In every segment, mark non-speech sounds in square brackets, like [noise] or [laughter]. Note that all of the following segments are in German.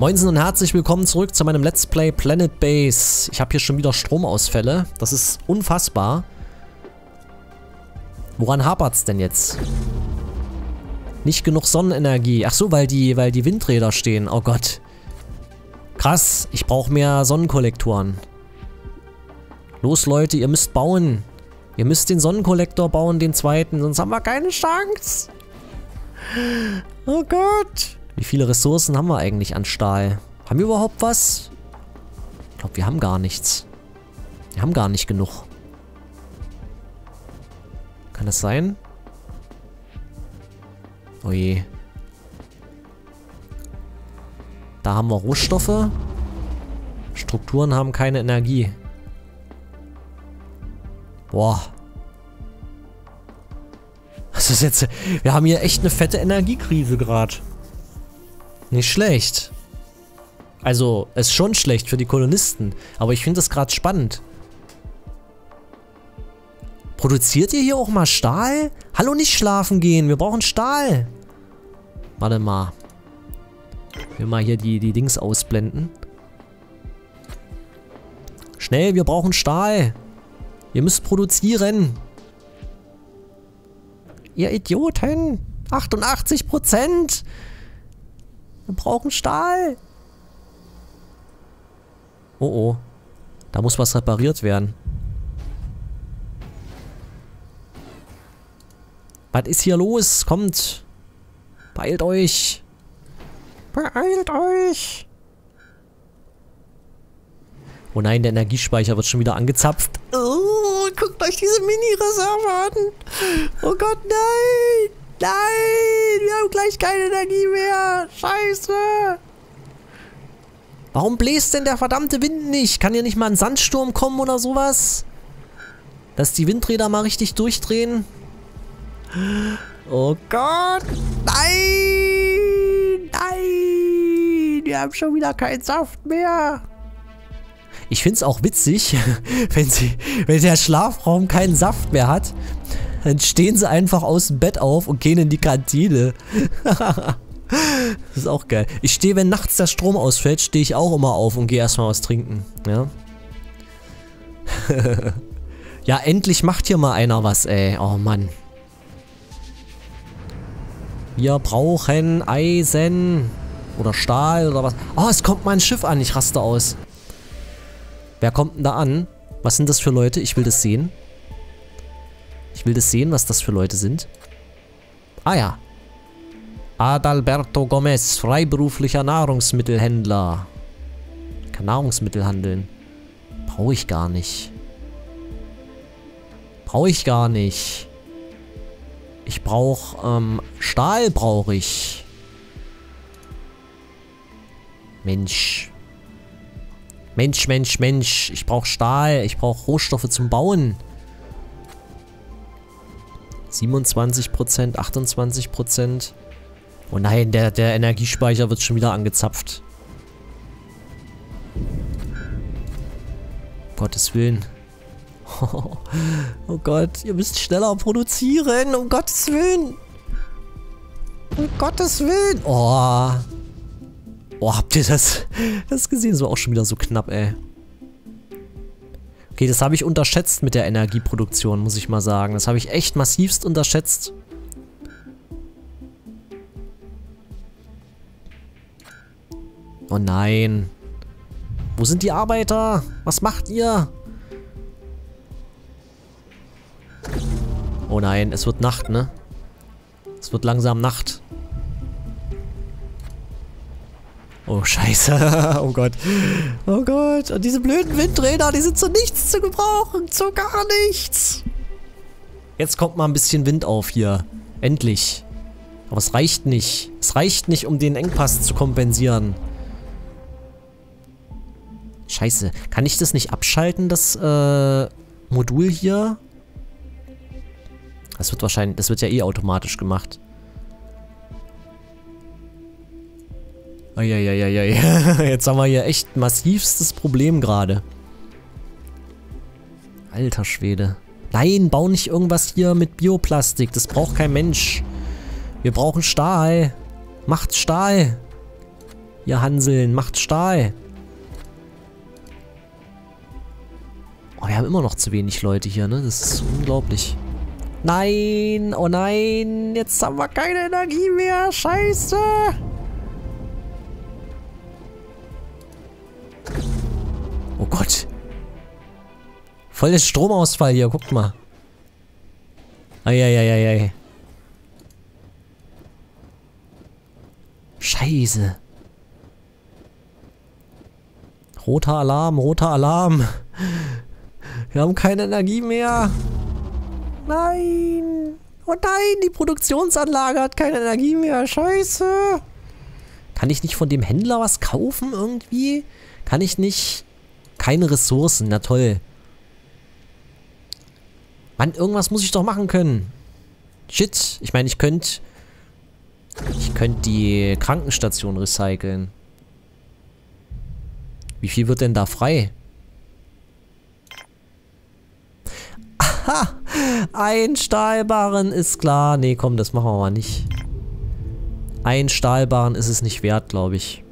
Moinsen und herzlich willkommen zurück zu meinem Let's Play Planet Base. Ich habe hier schon wieder Stromausfälle. Das ist unfassbar. Woran hapert's denn jetzt? Nicht genug Sonnenenergie. Ach so, weil die, weil die Windräder stehen. Oh Gott. Krass, ich brauche mehr Sonnenkollektoren. Los Leute, ihr müsst bauen. Ihr müsst den Sonnenkollektor bauen, den zweiten, sonst haben wir keine Chance. Oh Gott. Wie viele Ressourcen haben wir eigentlich an Stahl? Haben wir überhaupt was? Ich glaube, wir haben gar nichts. Wir haben gar nicht genug. Kann das sein? Oh je. Da haben wir Rohstoffe. Strukturen haben keine Energie. Boah. Was ist jetzt? Wir haben hier echt eine fette Energiekrise gerade. Nicht schlecht. Also, ist schon schlecht für die Kolonisten. Aber ich finde das gerade spannend. Produziert ihr hier auch mal Stahl? Hallo, nicht schlafen gehen. Wir brauchen Stahl. Warte mal. Will mal hier die, die Dings ausblenden. Schnell, wir brauchen Stahl. Ihr müsst produzieren. Ihr Idioten. 88 Prozent. Wir brauchen Stahl. Oh oh. Da muss was repariert werden. Was ist hier los? Kommt. Beeilt euch. Beeilt euch. Oh nein, der Energiespeicher wird schon wieder angezapft. Oh, guckt euch diese Mini-Reserve an. Oh Gott, nein. Nein, wir haben gleich keine Energie mehr. Scheiße. Warum bläst denn der verdammte Wind nicht? Kann hier nicht mal ein Sandsturm kommen oder sowas? Dass die Windräder mal richtig durchdrehen? Oh Gott. Nein. Nein. Wir haben schon wieder keinen Saft mehr. Ich finde es auch witzig, [laughs] wenn, sie, wenn der Schlafraum keinen Saft mehr hat, dann stehen sie einfach aus dem Bett auf und gehen in die Kantine. [laughs] das ist auch geil. Ich stehe, wenn nachts der Strom ausfällt, stehe ich auch immer auf und gehe erstmal was trinken. Ja. [laughs] ja, endlich macht hier mal einer was, ey. Oh Mann. Wir brauchen Eisen. Oder Stahl oder was. Oh, es kommt mein Schiff an. Ich raste aus. Wer kommt denn da an? Was sind das für Leute? Ich will das sehen. Ich will das sehen, was das für Leute sind. Ah ja. Adalberto Gomez, freiberuflicher Nahrungsmittelhändler. Kann Nahrungsmittel handeln. Brauche ich gar nicht. Brauche ich gar nicht. Ich brauche, ähm, Stahl brauche ich. Mensch. Mensch, Mensch, Mensch. Ich brauche Stahl. Ich brauche Rohstoffe zum Bauen. 27%, 28%. Oh nein, der, der Energiespeicher wird schon wieder angezapft. Um Gottes Willen. [laughs] Oh, Gott, ihr müsst schneller produzieren. Um Gottes Willen. Um Gottes Willen. Oh. Oh, habt ihr das, das gesehen? So auch schon wieder so knapp, ey. Okay, das habe ich unterschätzt mit der Energieproduktion, muss ich mal sagen. Das habe ich echt massivst unterschätzt. Oh nein. Wo sind die Arbeiter? Was macht ihr? Oh nein, es wird Nacht, ne? Es wird langsam Nacht. Oh, scheiße. [laughs] oh Gott. Oh Gott. Und diese blöden Windräder, die sind zu nichts zu gebrauchen. Zu gar nichts. Jetzt kommt mal ein bisschen Wind auf hier. Endlich. Aber es reicht nicht. Es reicht nicht, um den Engpass zu kompensieren. Scheiße. Kann ich das nicht abschalten, das äh, Modul hier? Das wird wahrscheinlich, das wird ja eh automatisch gemacht. Eieieiei. [laughs] Jetzt haben wir hier echt massivstes Problem gerade. Alter Schwede. Nein, bau nicht irgendwas hier mit Bioplastik. Das braucht kein Mensch. Wir brauchen Stahl. Macht Stahl. Ihr Hanseln, macht Stahl. Oh, wir haben immer noch zu wenig Leute hier, ne? Das ist unglaublich. Nein, oh nein, jetzt haben wir keine Energie mehr. Scheiße. Oh Gott. Voll der Stromausfall hier, guckt mal. Eieieiei. Scheiße. Roter Alarm, roter Alarm. Wir haben keine Energie mehr. Nein. Oh nein, die Produktionsanlage hat keine Energie mehr. Scheiße. Kann ich nicht von dem Händler was kaufen irgendwie? Kann ich nicht... Keine Ressourcen, na toll. Mann, irgendwas muss ich doch machen können. Shit. Ich meine, ich könnte... Ich könnte die Krankenstation recyceln. Wie viel wird denn da frei? Aha! Ein Stahlbarren ist klar. Nee, komm, das machen wir mal nicht. Ein Stahlbarren ist es nicht wert, glaube ich.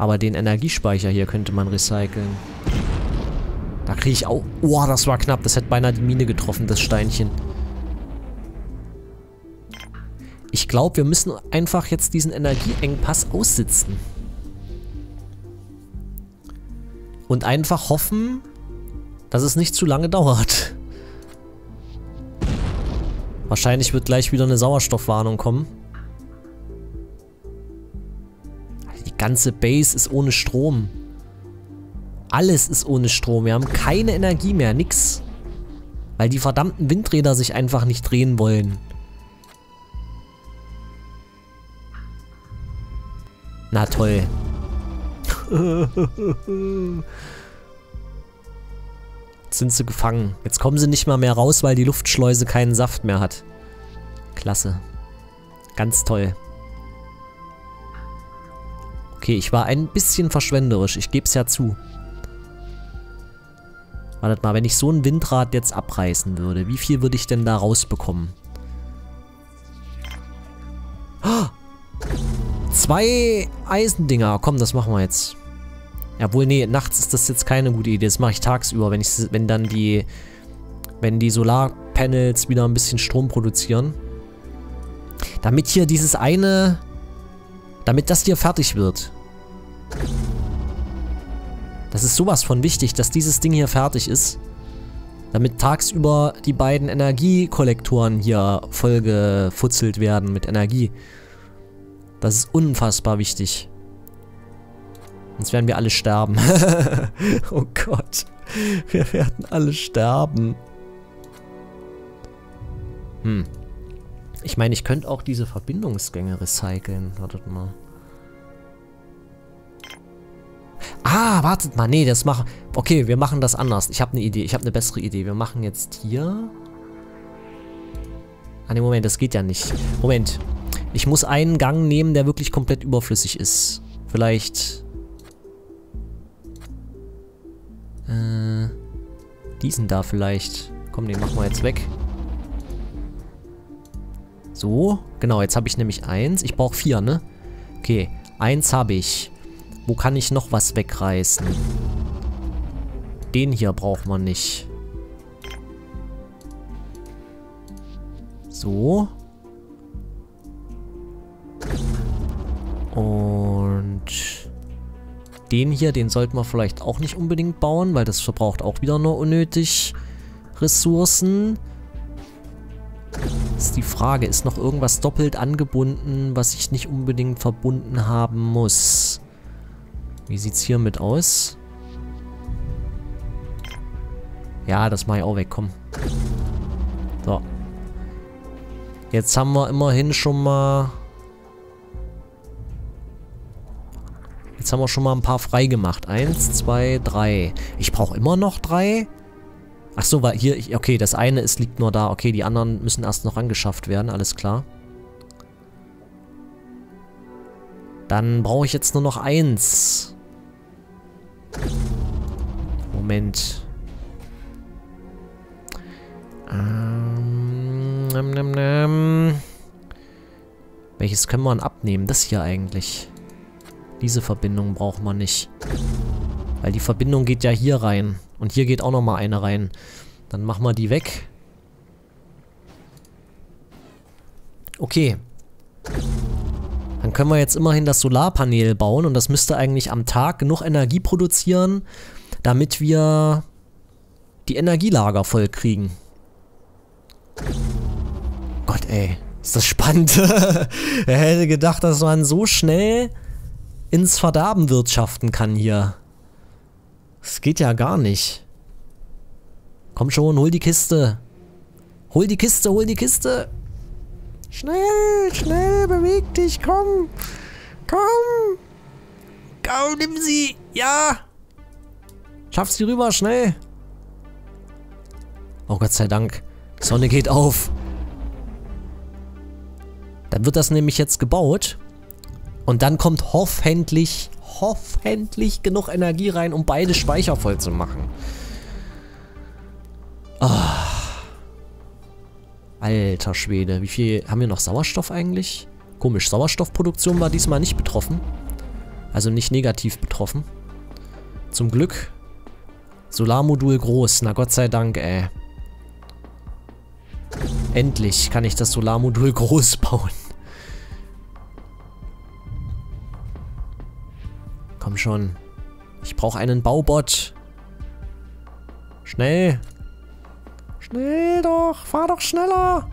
Aber den Energiespeicher hier könnte man recyceln. Da kriege ich auch... Oh, das war knapp. Das hätte beinahe die Mine getroffen, das Steinchen. Ich glaube, wir müssen einfach jetzt diesen Energieengpass aussitzen. Und einfach hoffen, dass es nicht zu lange dauert. Wahrscheinlich wird gleich wieder eine Sauerstoffwarnung kommen. Ganze Base ist ohne Strom. Alles ist ohne Strom. Wir haben keine Energie mehr. Nix. Weil die verdammten Windräder sich einfach nicht drehen wollen. Na toll. Jetzt sind sie gefangen. Jetzt kommen sie nicht mal mehr raus, weil die Luftschleuse keinen Saft mehr hat. Klasse. Ganz toll. Okay, ich war ein bisschen verschwenderisch. Ich gebe es ja zu. Wartet mal, wenn ich so ein Windrad jetzt abreißen würde, wie viel würde ich denn da rausbekommen? Oh! Zwei Eisendinger. Komm, das machen wir jetzt. Jawohl, nee, nachts ist das jetzt keine gute Idee. Das mache ich tagsüber, wenn ich wenn dann die wenn die Solarpanels wieder ein bisschen Strom produzieren. Damit hier dieses eine damit das hier fertig wird. Das ist sowas von wichtig, dass dieses Ding hier fertig ist. Damit tagsüber die beiden Energiekollektoren hier vollgefutzelt werden mit Energie. Das ist unfassbar wichtig. Sonst werden wir alle sterben. [laughs] oh Gott. Wir werden alle sterben. Hm. Ich meine, ich könnte auch diese Verbindungsgänge recyceln. Wartet mal. Ah, wartet mal. Nee, das machen... Okay, wir machen das anders. Ich habe eine Idee. Ich habe eine bessere Idee. Wir machen jetzt hier... Ah, ne, Moment. Das geht ja nicht. Moment. Ich muss einen Gang nehmen, der wirklich komplett überflüssig ist. Vielleicht... Äh... Diesen da vielleicht. Komm, den machen wir jetzt weg. So, genau, jetzt habe ich nämlich eins. Ich brauche vier, ne? Okay, eins habe ich. Wo kann ich noch was wegreißen? Den hier braucht man nicht. So. Und den hier, den sollten wir vielleicht auch nicht unbedingt bauen, weil das verbraucht auch wieder nur unnötig Ressourcen. Ist die Frage, ist noch irgendwas doppelt angebunden, was ich nicht unbedingt verbunden haben muss? Wie sieht's hiermit aus? Ja, das mache ich auch weg, komm. So. Jetzt haben wir immerhin schon mal Jetzt haben wir schon mal ein paar frei gemacht. Eins, zwei, drei. Ich brauche immer noch drei. Ach so, weil hier, ich, okay, das eine ist, liegt nur da. Okay, die anderen müssen erst noch angeschafft werden, alles klar. Dann brauche ich jetzt nur noch eins. Moment. Ähm, nam, nam, nam. Welches können wir denn abnehmen? Das hier eigentlich. Diese Verbindung braucht man nicht. Weil die Verbindung geht ja hier rein. Und hier geht auch nochmal eine rein. Dann machen wir die weg. Okay. Dann können wir jetzt immerhin das Solarpanel bauen und das müsste eigentlich am Tag genug Energie produzieren, damit wir die Energielager voll kriegen. Gott, ey. Ist das spannend. [laughs] er hätte gedacht, dass man so schnell ins Verderben wirtschaften kann hier. Das geht ja gar nicht. Komm schon, hol die Kiste. Hol die Kiste, hol die Kiste. Schnell, schnell, beweg dich, komm. Komm. Komm, nimm sie. Ja. Schaff sie rüber, schnell. Oh Gott sei Dank. Sonne geht auf. Dann wird das nämlich jetzt gebaut. Und dann kommt hoffentlich, hoffentlich genug Energie rein, um beide Speicher voll zu machen. Oh. Alter Schwede. Wie viel haben wir noch Sauerstoff eigentlich? Komisch, Sauerstoffproduktion war diesmal nicht betroffen. Also nicht negativ betroffen. Zum Glück. Solarmodul groß. Na Gott sei Dank, ey. Endlich kann ich das Solarmodul [laughs] groß bauen. Schon. Ich brauche einen Baubot. Schnell. Schnell doch. Fahr doch schneller.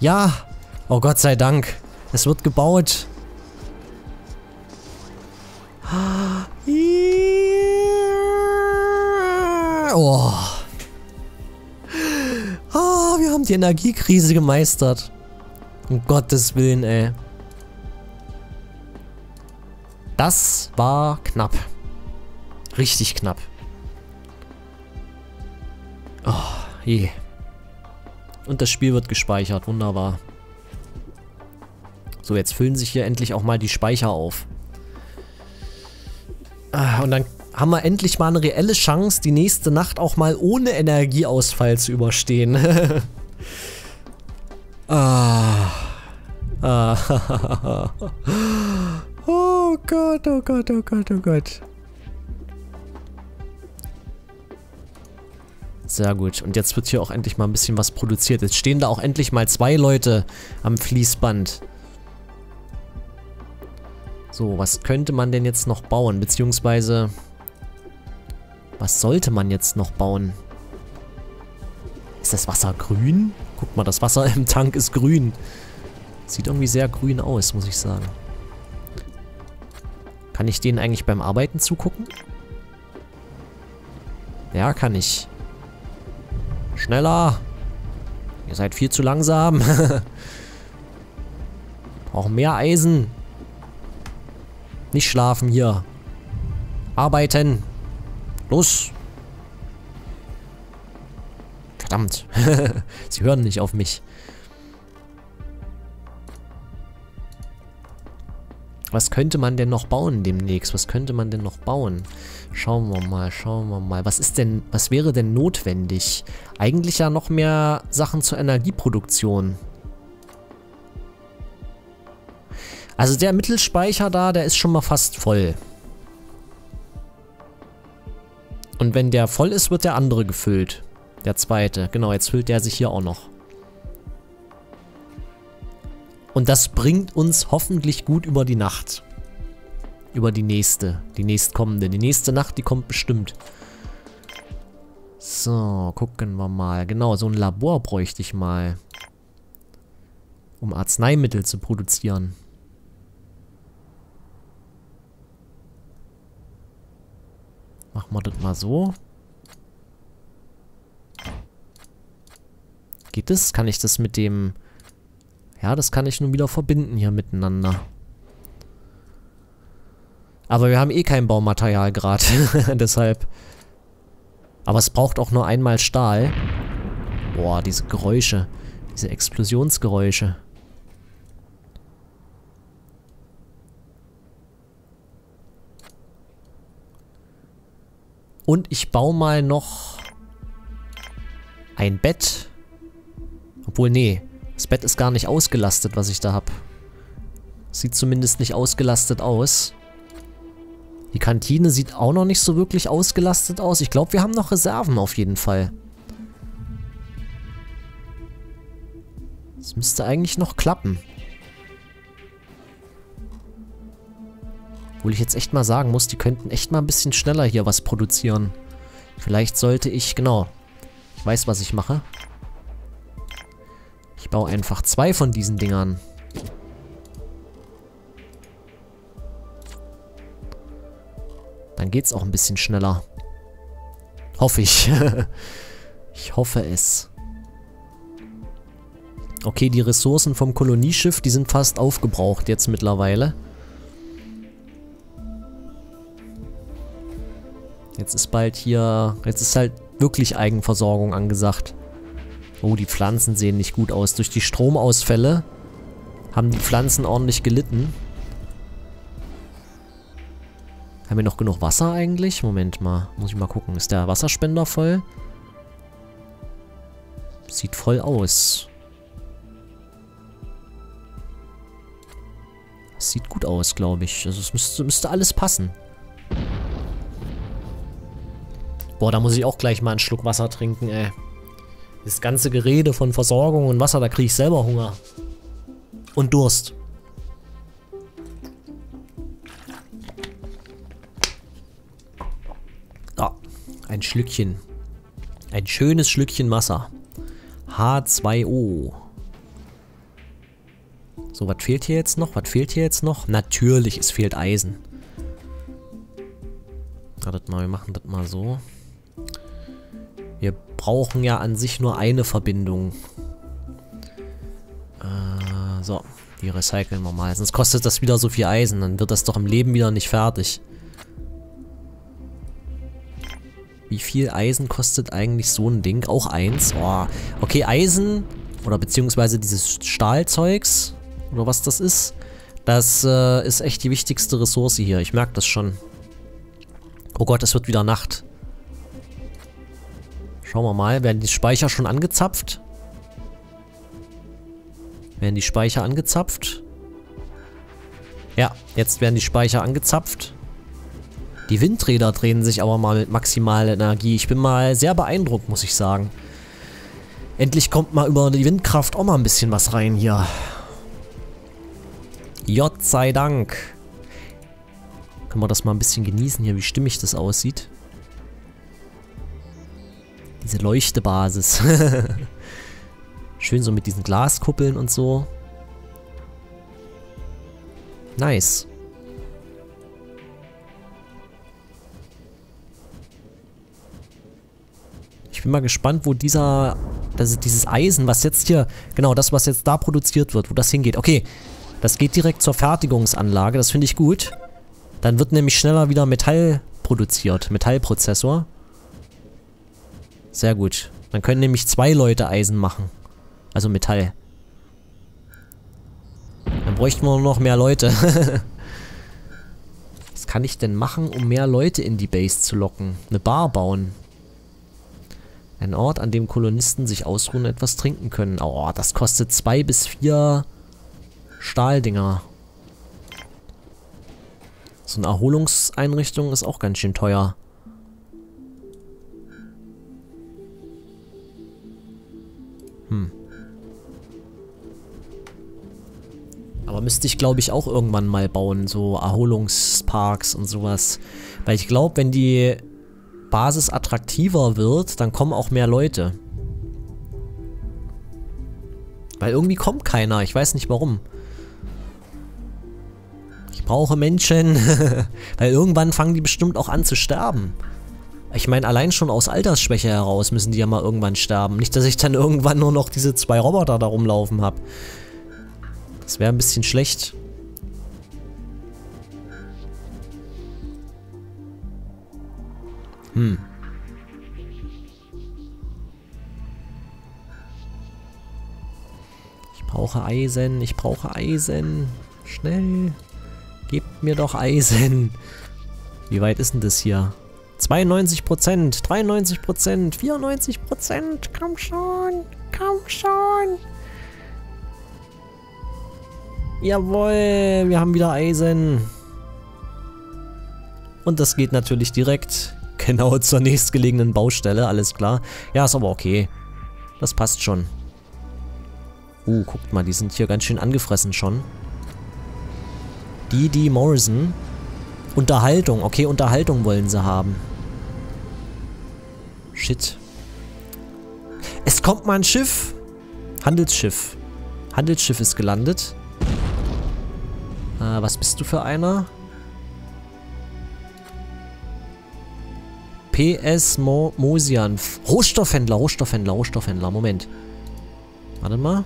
Ja. Oh Gott sei Dank. Es wird gebaut. Oh. Oh, wir haben die Energiekrise gemeistert. Um Gottes Willen, ey. Das war knapp. Richtig knapp. Oh, je. Und das Spiel wird gespeichert. Wunderbar. So, jetzt füllen sich hier endlich auch mal die Speicher auf. Ah, und dann haben wir endlich mal eine reelle Chance, die nächste Nacht auch mal ohne Energieausfall zu überstehen. [laughs] ah. ah. [laughs] Gott, oh Gott, oh Gott, oh Gott. Sehr gut. Und jetzt wird hier auch endlich mal ein bisschen was produziert. Jetzt stehen da auch endlich mal zwei Leute am Fließband. So, was könnte man denn jetzt noch bauen? Beziehungsweise... Was sollte man jetzt noch bauen? Ist das Wasser grün? Guck mal, das Wasser [laughs] im Tank ist grün. Sieht irgendwie sehr grün aus, muss ich sagen. Kann ich denen eigentlich beim Arbeiten zugucken? Ja, kann ich. Schneller! Ihr seid viel zu langsam. [laughs] Brauchen mehr Eisen. Nicht schlafen hier. Arbeiten. Los! Verdammt. [laughs] Sie hören nicht auf mich. Was könnte man denn noch bauen demnächst? Was könnte man denn noch bauen? Schauen wir mal, schauen wir mal. Was ist denn, was wäre denn notwendig? Eigentlich ja noch mehr Sachen zur Energieproduktion. Also der Mittelspeicher da, der ist schon mal fast voll. Und wenn der voll ist, wird der andere gefüllt. Der zweite. Genau, jetzt füllt der sich hier auch noch. Und das bringt uns hoffentlich gut über die Nacht. Über die nächste. Die nächstkommende. Die nächste Nacht, die kommt bestimmt. So, gucken wir mal. Genau, so ein Labor bräuchte ich mal. Um Arzneimittel zu produzieren. Machen wir das mal so. Geht das? Kann ich das mit dem... Ja, das kann ich nun wieder verbinden hier miteinander. Aber wir haben eh kein Baumaterial gerade. [laughs] Deshalb. Aber es braucht auch nur einmal Stahl. Boah, diese Geräusche. Diese Explosionsgeräusche. Und ich baue mal noch ein Bett. Obwohl, nee. Das Bett ist gar nicht ausgelastet, was ich da habe. Sieht zumindest nicht ausgelastet aus. Die Kantine sieht auch noch nicht so wirklich ausgelastet aus. Ich glaube, wir haben noch Reserven auf jeden Fall. Das müsste eigentlich noch klappen. Obwohl ich jetzt echt mal sagen muss, die könnten echt mal ein bisschen schneller hier was produzieren. Vielleicht sollte ich, genau, ich weiß, was ich mache. Baue einfach zwei von diesen Dingern. Dann geht's auch ein bisschen schneller. Hoffe ich. [laughs] ich hoffe es. Okay, die Ressourcen vom Kolonieschiff, die sind fast aufgebraucht jetzt mittlerweile. Jetzt ist bald hier... Jetzt ist halt wirklich Eigenversorgung angesagt. Oh, die Pflanzen sehen nicht gut aus. Durch die Stromausfälle haben die Pflanzen ordentlich gelitten. Haben wir noch genug Wasser eigentlich? Moment mal. Muss ich mal gucken. Ist der Wasserspender voll? Sieht voll aus. Sieht gut aus, glaube ich. Also es müsste, müsste alles passen. Boah, da muss ich auch gleich mal einen Schluck Wasser trinken, ey. Das ganze Gerede von Versorgung und Wasser, da kriege ich selber Hunger. Und Durst. Ah, ein Schlückchen. Ein schönes Schlückchen Wasser. H2O. So, was fehlt hier jetzt noch? Was fehlt hier jetzt noch? Natürlich, es fehlt Eisen. Wartet mal, wir machen das mal so. Brauchen ja an sich nur eine Verbindung. Äh, so, die recyceln wir mal. Sonst kostet das wieder so viel Eisen. Dann wird das doch im Leben wieder nicht fertig. Wie viel Eisen kostet eigentlich so ein Ding? Auch eins. Oh. Okay, Eisen oder beziehungsweise dieses Stahlzeugs oder was das ist, das äh, ist echt die wichtigste Ressource hier. Ich merke das schon. Oh Gott, es wird wieder Nacht. Schauen wir mal. Werden die Speicher schon angezapft? Werden die Speicher angezapft? Ja, jetzt werden die Speicher angezapft. Die Windräder drehen sich aber mal mit maximaler Energie. Ich bin mal sehr beeindruckt, muss ich sagen. Endlich kommt mal über die Windkraft auch mal ein bisschen was rein hier. Gott sei Dank. Können wir das mal ein bisschen genießen hier, wie stimmig das aussieht. Diese Leuchtebasis. [laughs] Schön so mit diesen Glaskuppeln und so. Nice. Ich bin mal gespannt, wo dieser, das ist dieses Eisen, was jetzt hier, genau, das, was jetzt da produziert wird, wo das hingeht. Okay, das geht direkt zur Fertigungsanlage, das finde ich gut. Dann wird nämlich schneller wieder Metall produziert, Metallprozessor. Sehr gut. Dann können nämlich zwei Leute Eisen machen. Also Metall. Dann bräuchten wir nur noch mehr Leute. [laughs] Was kann ich denn machen, um mehr Leute in die Base zu locken? Eine Bar bauen. Ein Ort, an dem Kolonisten sich ausruhen und etwas trinken können. Oh, das kostet zwei bis vier Stahldinger. So eine Erholungseinrichtung ist auch ganz schön teuer. Müsste ich, glaube ich, auch irgendwann mal bauen. So Erholungsparks und sowas. Weil ich glaube, wenn die Basis attraktiver wird, dann kommen auch mehr Leute. Weil irgendwie kommt keiner. Ich weiß nicht warum. Ich brauche Menschen. [laughs] Weil irgendwann fangen die bestimmt auch an zu sterben. Ich meine, allein schon aus Altersschwäche heraus müssen die ja mal irgendwann sterben. Nicht, dass ich dann irgendwann nur noch diese zwei Roboter da rumlaufen habe. Das wäre ein bisschen schlecht. Hm. Ich brauche Eisen, ich brauche Eisen. Schnell. Gebt mir doch Eisen. Wie weit ist denn das hier? 92 Prozent, 93 Prozent, 94 Prozent. Komm schon, komm schon. Jawohl, wir haben wieder Eisen. Und das geht natürlich direkt genau zur nächstgelegenen Baustelle, alles klar. Ja, ist aber okay. Das passt schon. Uh, guckt mal, die sind hier ganz schön angefressen schon. Die, die Morrison. Unterhaltung. Okay, Unterhaltung wollen sie haben. Shit. Es kommt mal ein Schiff. Handelsschiff. Handelsschiff ist gelandet. Äh, was bist du für einer? PS Mo Mosian. Rohstoffhändler, Rohstoffhändler, Rohstoffhändler. Moment. Warte mal.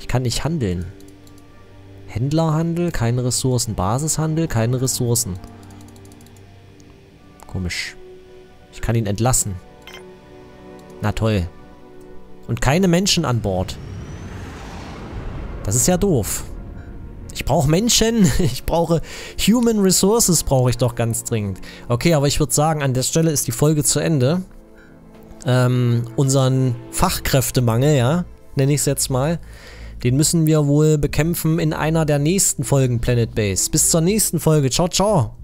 Ich kann nicht handeln. Händlerhandel, keine Ressourcen. Basishandel, keine Ressourcen. Komisch. Ich kann ihn entlassen. Na toll. Und keine Menschen an Bord. Das ist ja doof. Ich brauche Menschen. [laughs] Ich brauche Human Resources brauche ich doch ganz dringend. Okay, aber ich würde sagen, an der Stelle ist die Folge zu Ende. Ähm, unseren Fachkräftemangel, ja, nenne ich es jetzt mal, den müssen wir wohl bekämpfen in einer der nächsten Folgen Planet Base. Bis zur nächsten Folge. Ciao, ciao.